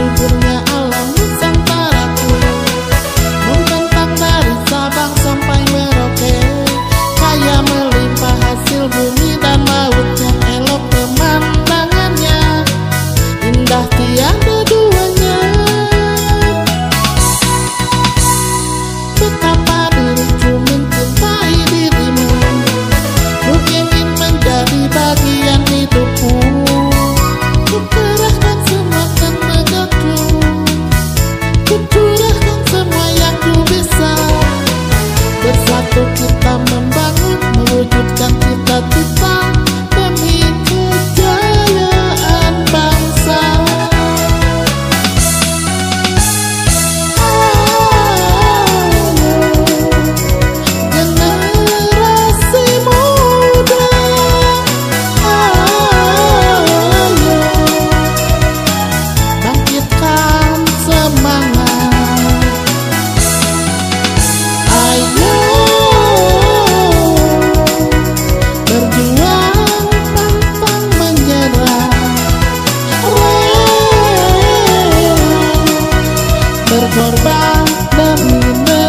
Por berkorban demi